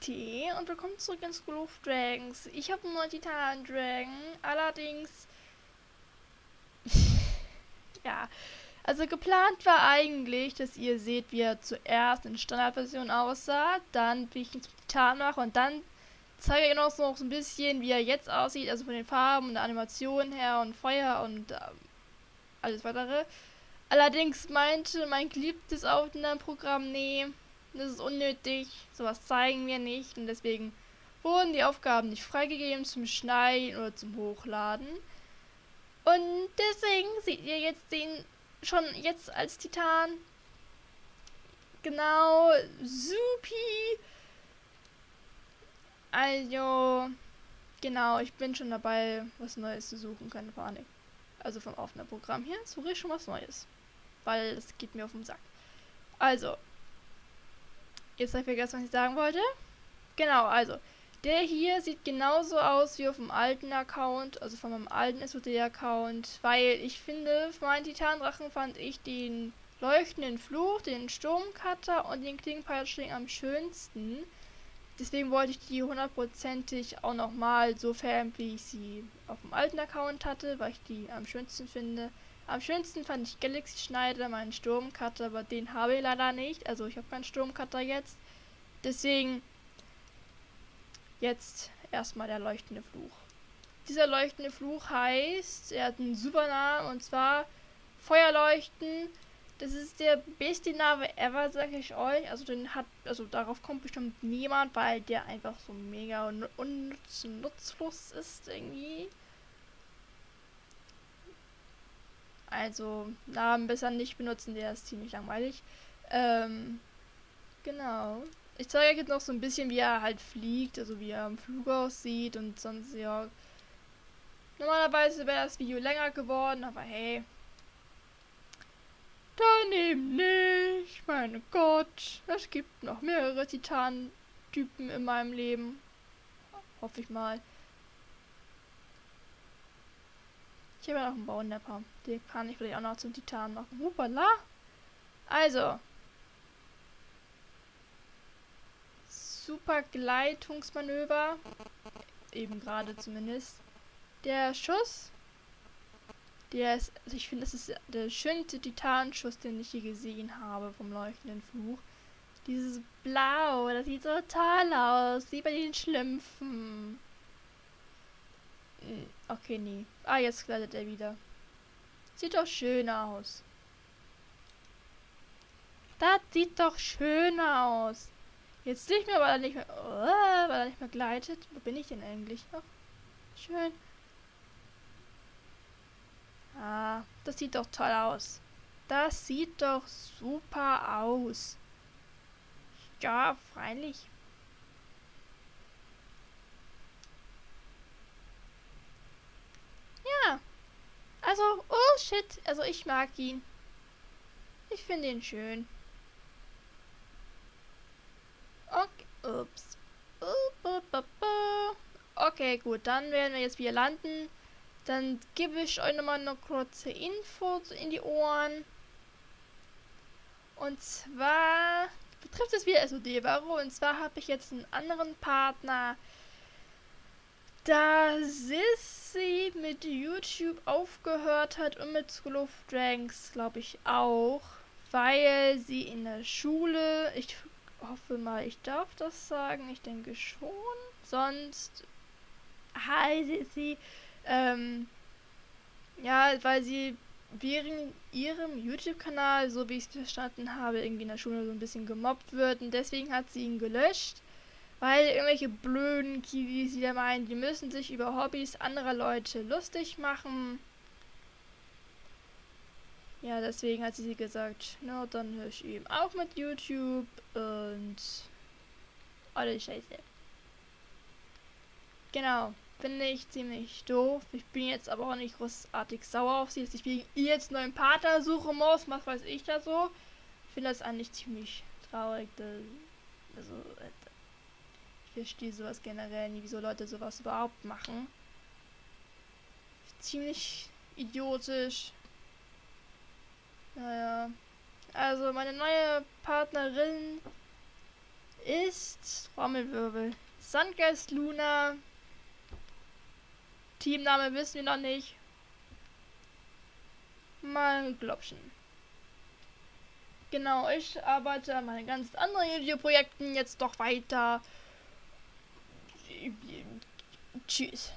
Leute und willkommen zurück in School of Dragons. Ich habe einen neuen Titan Dragon, allerdings ja, also geplant war eigentlich, dass ihr seht, wie er zuerst in Standardversion aussah, dann wie ich ihn zum Titan mache und dann zeige ich noch so ein bisschen, wie er jetzt aussieht, also von den Farben und der Animation her und Feuer und äh, alles weitere. Allerdings meinte mein geliebtes Aufnahmeprogramm, nee, das ist unnötig, sowas zeigen wir nicht und deswegen wurden die Aufgaben nicht freigegeben zum Schneiden oder zum Hochladen. Und deswegen seht ihr jetzt den schon jetzt als Titan. Genau, supi. Also, genau, ich bin schon dabei, was Neues zu suchen, keine Panik. Also vom Aufnahmeprogramm hier suche ich schon was Neues. Weil es geht mir auf den Sack. Also, jetzt habe ich vergessen, was ich sagen wollte. Genau, also, der hier sieht genauso aus wie auf dem alten Account, also von meinem alten SOD-Account, weil ich finde, für meinen Titandrachen fand ich den leuchtenden Fluch, den Sturmcutter und den Klingenpeitschling am schönsten. Deswegen wollte ich die hundertprozentig auch nochmal so färben, wie ich sie auf dem alten Account hatte, weil ich die am schönsten finde. Am schönsten fand ich Galaxy Schneider, meinen Sturmcutter, aber den habe ich leider nicht. Also ich habe keinen Sturmcutter jetzt. Deswegen Jetzt erstmal der leuchtende Fluch. Dieser leuchtende Fluch heißt, er hat einen super Namen und zwar Feuerleuchten. Das ist der beste Name ever, sag ich euch. Also den hat, also darauf kommt bestimmt niemand, weil der einfach so mega un nutzlos ist irgendwie. Also Namen besser nicht benutzen, der ist ziemlich langweilig. Ähm, genau. Ich zeige euch jetzt noch so ein bisschen, wie er halt fliegt, also wie er am Flug aussieht und sonst ja. Normalerweise wäre das Video länger geworden, aber hey. Dann eben nicht. Meine Gott. Es gibt noch mehrere Titan-Typen in meinem Leben. Hoffe ich mal. Ich habe ja noch einen Bauernapper. Den kann ich vielleicht auch noch zum Titan machen. Hupala. Also, super Gleitungsmanöver. Eben gerade zumindest. Der Schuss. Der ist, also ich finde, das ist der schönste Titanschuss, den ich je gesehen habe vom leuchtenden Fluch. Dieses Blau, das sieht so toll aus, wie bei den Schlümpfen. Okay, nee. Ah, jetzt gleitet er wieder. Sieht doch schön aus. Das sieht doch schön aus. Jetzt nicht mehr, weil er nicht mehr, oh, weil er nicht mehr gleitet. Wo bin ich denn eigentlich noch? Schön. Ah, das sieht doch toll aus. Das sieht doch super aus. Ja, freilich. Ja. Also, oh shit. Also ich mag ihn. Ich finde ihn schön. Ups. Okay, gut, dann werden wir jetzt wieder landen. Dann gebe ich euch nochmal eine kurze Info in die Ohren. Und zwar betrifft es wieder SOD Varo. Und zwar habe ich jetzt einen anderen Partner. Da Sissy mit YouTube aufgehört hat und mit School of Dragons, glaube ich, auch. Weil sie in der Schule, ich hoffe mal, ich darf das sagen. Ich denke schon. Sonst heißt sie, ähm, ja, weil sie während ihrem YouTube-Kanal, so wie ich es verstanden habe, irgendwie in der Schule so ein bisschen gemobbt wird. Und deswegen hat sie ihn gelöscht. Weil irgendwelche blöden Kiwis wieder meinen, die müssen sich über Hobbys anderer Leute lustig machen. Ja, deswegen hat sie gesagt, na, dann höre ich eben auch mit YouTube und alle Scheiße. Genau, finde ich ziemlich doof. Ich bin jetzt aber auch nicht großartig sauer auf sie, dass ich wegen ihr jetzt neuen Partner suchen muss, was weiß ich da so. Ich finde das eigentlich ziemlich traurig. Also, ich verstehe sowas generell nie, wieso Leute sowas überhaupt machen. Ziemlich idiotisch. Naja. Also meine neue Partnerin ist Trommelwirbel. Sandgeist Luna. Teamname wissen wir noch nicht. Mal Glopschen. Genau, ich arbeite an meinen ganz anderen Videoprojekten jetzt doch weiter. choose.